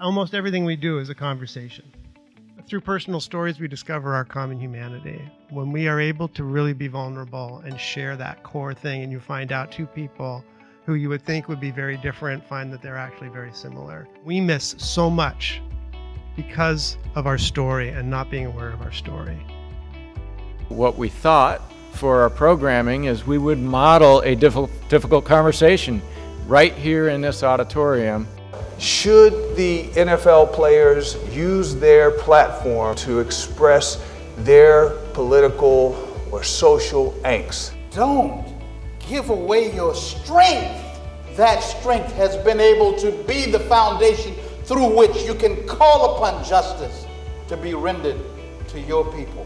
Almost everything we do is a conversation. Through personal stories, we discover our common humanity. When we are able to really be vulnerable and share that core thing, and you find out two people who you would think would be very different find that they're actually very similar. We miss so much because of our story and not being aware of our story. What we thought for our programming is we would model a difficult conversation right here in this auditorium. Should the NFL players use their platform to express their political or social angst? Don't give away your strength. That strength has been able to be the foundation through which you can call upon justice to be rendered to your people.